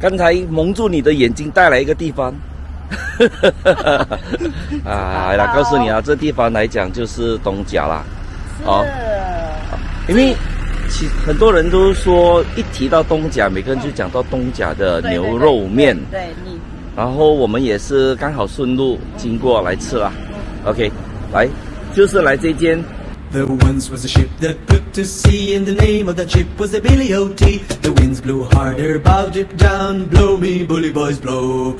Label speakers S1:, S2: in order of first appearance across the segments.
S1: 刚才蒙住你的眼睛，带来一个地方。啊，来告诉你啊，这地方来讲就是东甲啦。
S2: 哦，
S1: 因为其很多人都说，一提到东甲，每个人就讲到东甲的牛肉面。
S2: 对你。
S1: 然后我们也是刚好顺路经过来吃啦。OK，来，就是来这间。There once was a ship that put to sea, and the name of that ship was the Billy O T. The winds blew harder, bowed it down, blow me, bully boys, blow.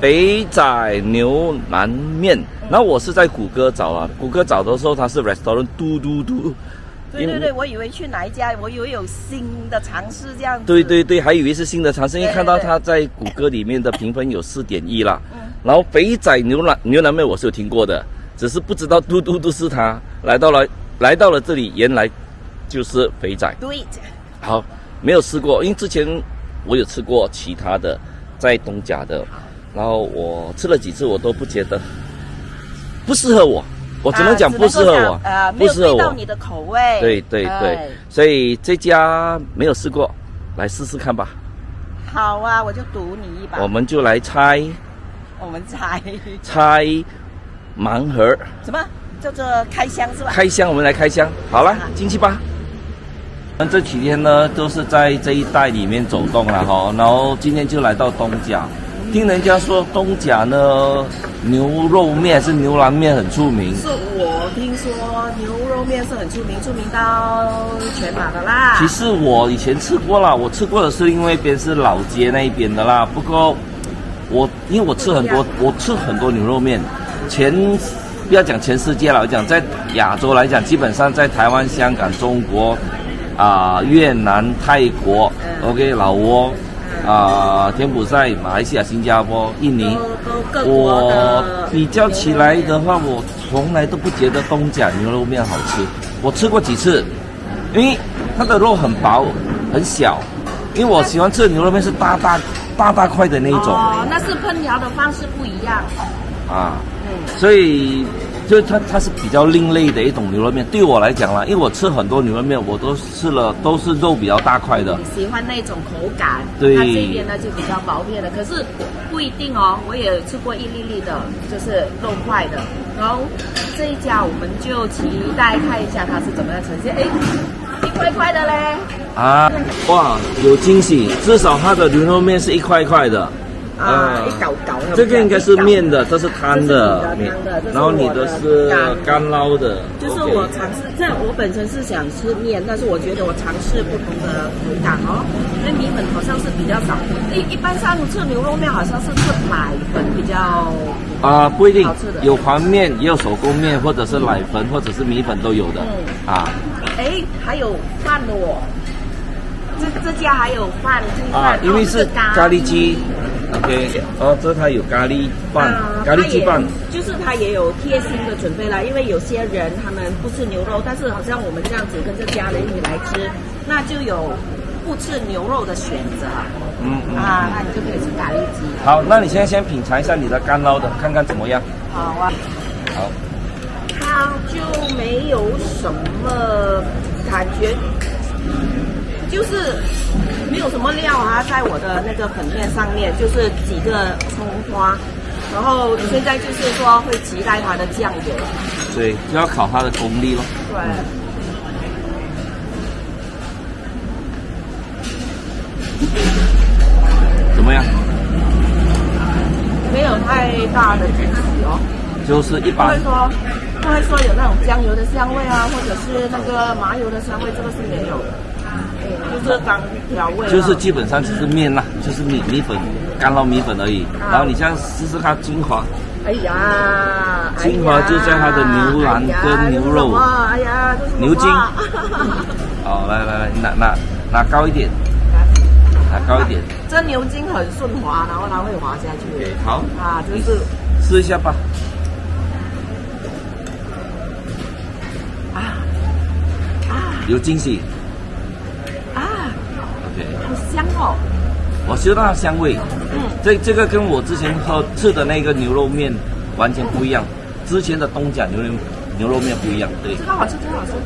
S1: 北仔牛腩面，然后我是在谷歌找啊，谷歌找的时候它是 restaurant 嘟嘟嘟。
S2: 对对对，我以为去哪一家，我以为有新的尝试这样子。
S1: 对对对，还以为是新的尝试，因为看到它在谷歌里面的评分有四点一啦。嗯。然后北仔牛腩牛腩面我是有听过的。只是不知道嘟嘟嘟是他来到了来到了这里，原来就是肥仔。
S2: 对，
S1: 好，没有吃过，因为之前我有吃过其他的，在东甲的，然后我吃了几次，我都不觉得不适合我，我只能讲不适合我，
S2: 呃，不适合我你的口味。
S1: 对对对，所以这家没有试过，来试试看吧。
S2: 好啊，我就赌你一把。
S1: 我们就来猜。
S2: 我们猜。
S1: 猜。盲盒
S2: 什么叫做开箱是吧？
S1: 开箱，我们来开箱。好了，进去吧。那这几天呢，都是在这一带里面走动了哈。然后今天就来到东甲，听人家说东甲呢牛肉面是牛腩面很出名。
S2: 是我听说牛肉面是很出名，出名到全马的啦。
S1: 其实我以前吃过了，我吃过的是因为边是老街那一边的啦。不过我因为我吃很多，我吃很多牛肉面。全不要讲全世界了，我讲在亚洲来讲，基本上在台湾、香港、中国、啊越南、泰国，OK 老挝，啊柬埔寨、马来西亚、新加坡、印尼，我比较起来的话，我从来都不觉得东甲牛肉面好吃。我吃过几次，因为它的肉很薄很小，因为我喜欢吃的牛肉面是大大大大块的那种。
S2: 哦，那是烹调的方式不一样。
S1: 啊。所以，就它它是比较另类的一种牛肉面。对我来讲啦，因为我吃很多牛肉面，我都吃了都是肉比较大块的。
S2: 喜欢那种口感。
S1: 对。
S2: 它这边呢就比较薄片的，可是不一定哦。我也吃过一粒粒的，就是肉块的。然后这一家我们就期待看一下它是怎么样呈现。哎，一块块的嘞。
S1: 啊，哇，有惊喜！至少它的牛肉面是一块一块的。
S2: 啊，一搞搞
S1: 这个应该是面的，这是汤的面，然后你的是干捞的。
S2: 就是我尝试，这我本身是想吃面，但是我觉得我尝试不同的口感哦。因为米粉好像是比较少，一一般上吃牛肉面好像是吃奶粉比较
S1: 啊，不一定有黄面，也有手工面，或者是奶粉，或者是米粉都有的。嗯啊，
S2: 哎，还有饭的哦，这这家还有饭，
S1: 啊，因为是咖喱鸡。OK，哦，这它有咖喱饭，咖喱鸡饭，
S2: 就是它也有贴心的准备啦。因为有些人他们不吃牛肉，但是好像我们这样子跟着家人一起来吃，那就有不吃牛肉的选择。嗯嗯。啊，那你就可以吃咖喱鸡。
S1: 好，那你现在先品尝一下你的干捞的，看看怎么样。
S2: 好啊。
S1: 好。
S2: 它就没有什么感觉。就是没有什么料啊，在我的那个粉面上面，就是几个葱花，然后现在就是说会期待它的酱油。
S1: 对，就要考它的功力咯。
S2: 对。
S1: 怎么样？
S2: 没有太大的惊喜哦。
S1: 就是一般。
S2: 不会说，不会说有那种酱油的香味啊，或者是那个麻油的香味，这个是没有的。就是刚调味，
S1: 就是基本上就是面啦，就是米米粉，干捞米粉而已。然后你这样试试看精华。
S2: 哎呀，
S1: 精华就在它的牛腩跟牛肉。
S2: 哎呀，
S1: 牛筋。好，来来来，拿拿拿高一点，拿高一点。
S2: 这牛筋很顺滑，然后它会滑下去。
S1: 好。
S2: 啊，就是
S1: 试一下吧。
S2: 啊啊，
S1: 有惊喜。
S2: 香哦，
S1: 我嗅到它香味。嗯，这这个跟我之前喝吃的那个牛肉面完全不一样。之前的东甲牛肉牛肉面不一样，对。
S2: 这个好吃，这个好吃。
S1: 嗯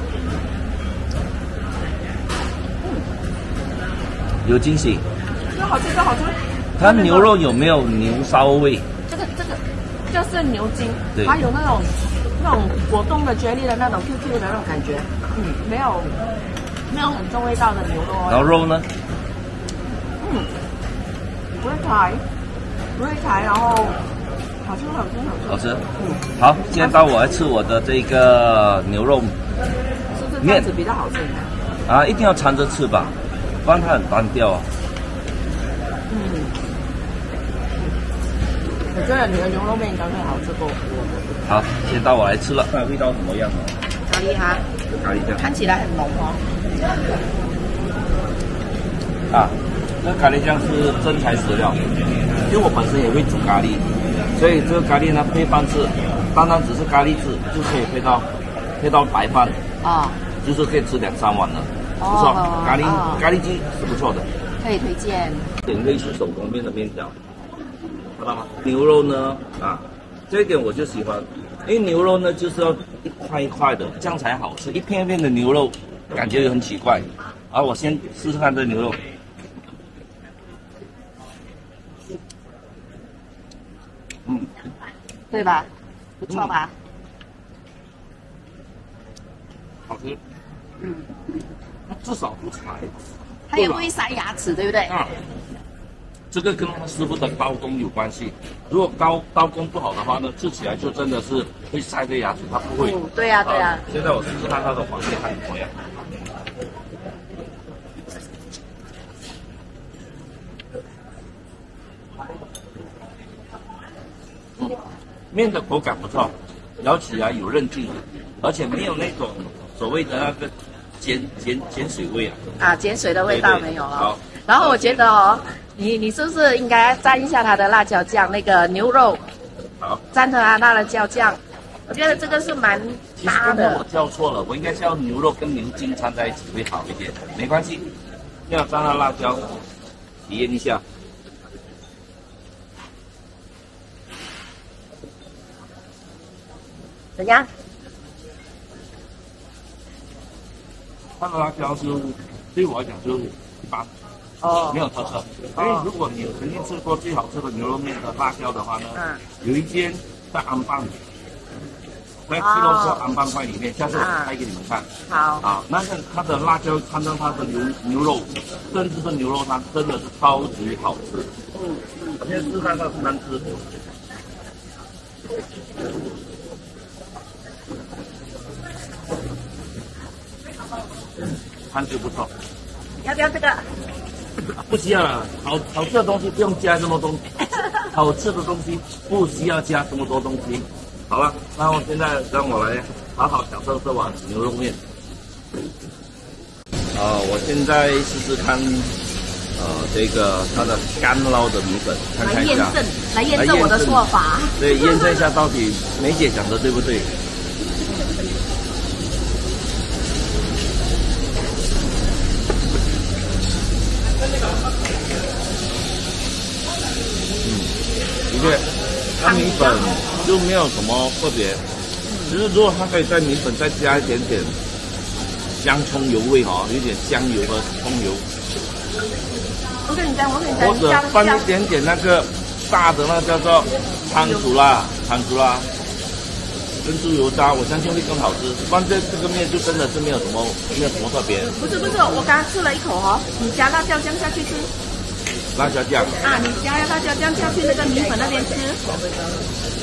S1: 有惊喜。
S2: 这好吃，这好吃。
S1: 它牛肉有没有牛骚味？
S2: 这个这个就是牛筋，
S1: 对
S2: 它有那种那种果冻的绝力的那种 QQ 的那种感觉，嗯，没有没有很重味道的牛肉哦。
S1: 然后肉呢？
S2: 嗯，不会柴，不会柴，然后好吃好吃好吃。
S1: 好吃。好，现在到我来吃我的这个牛肉
S2: 是不是子比较好吃？
S1: 啊，一定要掺着吃吧，不然它很单调啊。
S2: 嗯，我觉得你的牛肉面应该会好吃过我的
S1: 好，现在到我来吃了，看味道怎么样哦？
S2: 咖喱哈，
S1: 咖喱酱
S2: 看起来很浓哦。
S1: 啊，这咖喱酱是真材实料，因为我本身也会煮咖喱，所以这个咖喱呢配饭吃，单单只是咖喱汁就可以配到配到白饭，
S2: 啊、
S1: 就是可以吃两三碗了，
S2: 哦
S1: 不错，咖喱
S2: 哦
S1: 咖喱鸡是不错的。
S2: 可以推荐。
S1: 点类似手工面的面条，知道吗？牛肉呢，啊，这一点我就喜欢，因为牛肉呢就是要一块一块的，这样才好吃。一片一片的牛肉，感觉很奇怪。啊，我先试试看这牛肉，
S2: 对吧？不错吧？
S1: 好吃，
S2: 嗯，
S1: 至少不柴。
S2: 它也不会塞牙齿，对不对？
S1: 啊，这个跟师傅的刀工有关系。如果刀刀工不好的话呢，吃起来就真的是会塞着牙齿，它不会。
S2: 嗯对呀对呀
S1: 啊现在我试试看它的黄面看怎么样。面的口感不错，咬起来有韧劲，而且没有那种所谓的那个碱碱碱水味啊。
S2: 啊，碱水的味道没有了
S1: 好。
S2: 然后我觉得哦，你你是不是应该沾一下它的辣椒酱？那个牛肉
S1: 好。
S2: 蘸着它辣的椒酱，我觉得这个是蛮搭
S1: 刚才我。叫错了，我应该是要牛肉跟牛筋掺在一起会好一点，没关系。要沾上辣椒，体验一下。
S2: 怎样？
S1: 它的辣椒就对我来讲就一般，
S2: 哦
S1: 没有特色。因为如果你曾经吃过最好吃的牛肉面的辣椒的话呢，
S2: 嗯
S1: 有一间在安邦，在吉隆坡安邦块里面，下次我拍给你们看。
S2: 好，
S1: 啊，那个它的辣椒掺上它的牛牛肉，甚至是牛肉汤，真的是超级好吃。
S2: 嗯
S1: 我现在试看看是难吃。汤汁不错，
S2: 要不要这个？
S1: 不需要了。好好吃的东西不用加这么多，好吃的东西不需要加这么多东西。好了，那我现在让我来好好享受这碗牛肉面。啊、我现在试试看，呃，这个它的干捞的米粉，看看一下。
S2: 来验证，来验证我的做法。
S1: 对，验证一下到底梅姐讲的对不对？确，它米粉就没有什么特别。其实如果它可以在米粉再加一点点香葱油味哈、有点香油和葱油，
S2: 我跟你讲，我跟你
S1: 或
S2: 讲，
S1: 者放一点点那个大的那个叫做汤煮啦，汤煮啦，跟猪油渣，我相信会更好吃。关键这个面就真的是没有什么没有什么特别，
S2: 不是不是，我刚刚吃了一口哦，你加辣椒酱下去吃
S1: 辣椒酱，
S2: 啊，你加辣椒酱下去那个米粉那边吃，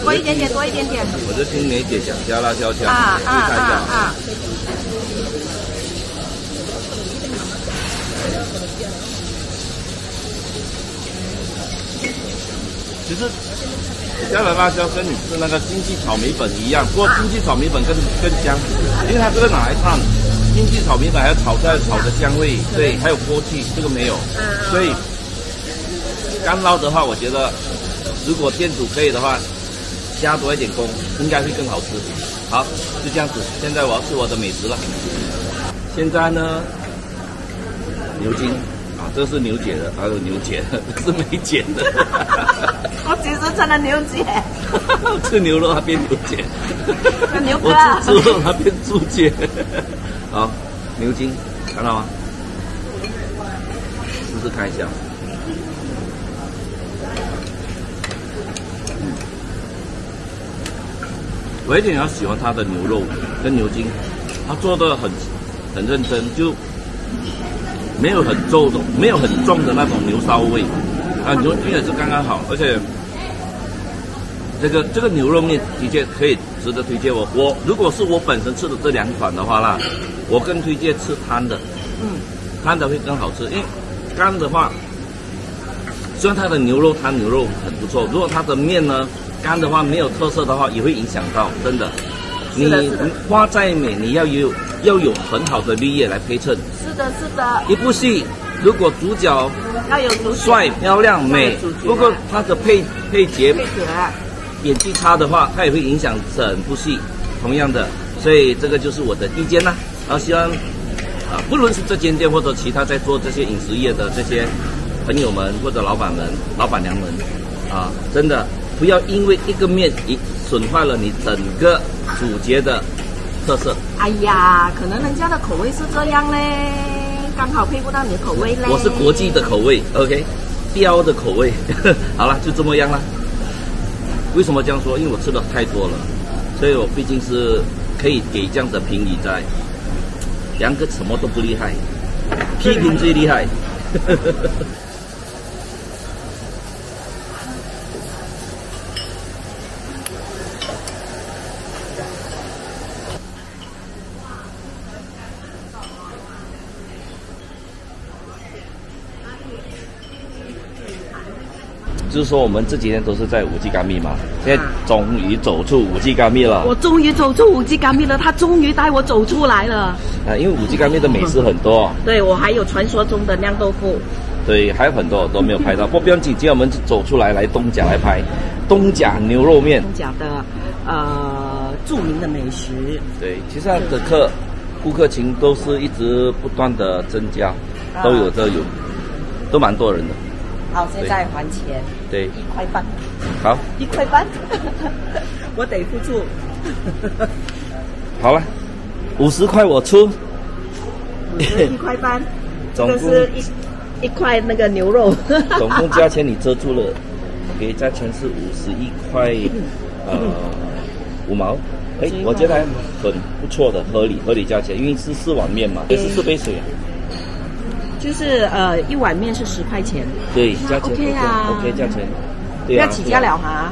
S2: 多一点点，多一点点。
S1: 我就听梅姐讲加辣椒酱，
S2: 啊啊啊啊！
S1: 其实加了辣椒跟你吃那个经济炒米粉一样，不过经济炒米粉更更香，因为它这个拿来烫，经济炒米粉还要炒菜炒的香味，对，还有锅气，这个没有，所以干捞的话，我觉得如果店主可以的话，加多一点工，应该会更好吃。好，就这样子，现在我要吃我的美食了。现在呢，牛筋啊，这是牛姐的，还有牛姐的，这是没姐的。
S2: 我其实成了牛姐，
S1: 吃牛肉它变牛姐，
S2: 牛哥
S1: 我吃猪肉它变猪姐。好，牛筋看到吗？试试看一下。我一点要喜欢它的牛肉跟牛筋，它做的很很认真，就没有很重的，没有很重的那种牛骚味，啊，牛筋也是刚刚好，而且这个这个牛肉面的确可以值得推荐我。我如果是我本身吃的这两款的话啦，我更推荐吃汤的，嗯，汤的会更好吃，因为干的话。虽然它的牛肉汤牛肉很不错，如果它的面呢干的话没有特色的话，也会影响到真的。
S2: 你
S1: 花再美，你要有要有很好的绿叶来配衬。
S2: 是的，是的。
S1: 一部戏如果主角
S2: 要有主
S1: 帅、漂亮、美，不过他的配配角
S2: 配角
S1: 演技差的话，他也会影响整部戏。同样的，所以这个就是我的意见啦。然后希望啊，不论是这间店或者其他在做这些饮食业的这些。朋友们或者老板们、老板娘们，啊，真的不要因为一个面一损坏了你整个主角的特色。
S2: 哎呀，可能人家的口味是这样嘞，刚好配不到你的口味嘞。
S1: 我是国际的口味，OK，标的口味。好了，就这么样了。为什么这样说？因为我吃的太多了，所以我毕竟是可以给这样的评语在。杨哥什么都不厉害，批评最厉害。就是说，我们这几天都是在五 G 干蜜嘛，现在终于走出五 G 干蜜了。
S2: 我终于走出五 G 干蜜了，他终于带我走出来了。
S1: 啊，因为五 G 干蜜的美食很多。
S2: 对，我还有传说中的酿豆腐。
S1: 对，还有很多都没有拍到。不，不用紧，今天我们走出来来东甲来拍东甲牛肉面。
S2: 东甲的呃著名的美食。
S1: 对，其实它的客顾客群都是一直不断的增加，都有都有，都蛮多人的。
S2: 好，现在还钱。
S1: 对，
S2: 一块半。
S1: 好，
S2: 一块半，我得付出。
S1: 好了，五十块我出。
S2: 一块半，这个是一一块那个牛肉。
S1: 总共价钱你遮住了，给价钱是五十一块，呃，五毛。哎，我觉得还很不错的，合理合理价钱，因为是四碗面嘛，也是四杯水。
S2: 就是呃，一碗面是十块钱。
S1: 对，价钱
S2: OK 啊
S1: ，OK 价钱。
S2: 对啊。要起价了哈。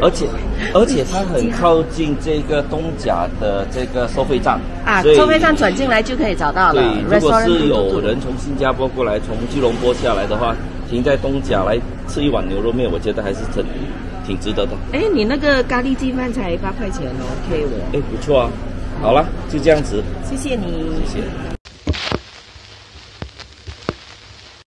S1: 而且而且它很靠近这个东甲的这个收费站。
S2: 啊，收费站转进来就可以找到了。
S1: 对，如果是有人从新加坡过来，从吉隆坡下来的话，停在东甲来吃一碗牛肉面，我觉得还是挺挺值得的。
S2: 哎，你那个咖喱鸡饭才八块钱，OK
S1: 我。哎，不错啊。好了，就这样子。
S2: 谢谢你。
S1: 谢谢。